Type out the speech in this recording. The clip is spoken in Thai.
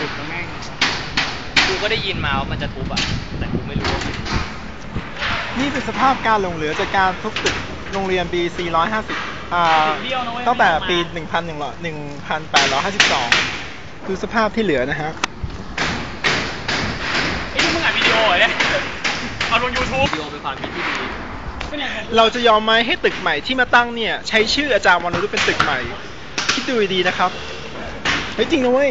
ตึกก็แม่งกูก็ได้ยินมาว่ามันจะทุบอะ แต่กูไม่รู้ว่ามันนี่เป็นสภาพการหลงเหลือจากการทุบตึกโรงเรียน BC 150อ่าตั้งแต่ปี1852 คือสภาพที่เหลือนะฮะ ไอ้นี่มึงอัดวิดีโอเหรอเนี่ยเอาลง YouTube วิดีโอเป็นความคิดที่ดีเราจะยอมไหมให้ตึกใหม่ที่มาตั้งเนี่ย ใช้ชื่ออาจารย์วรนุชเป็นตึกใหม่ คิดดูดีๆนะครับ เฮ้ยจริงนะเว้ย